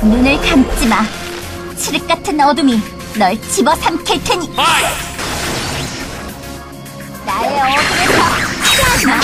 눈을 감지 마. 칠흑 같은 어둠이 널 집어삼킬 테니. 나의 어둠에서 피하지 마.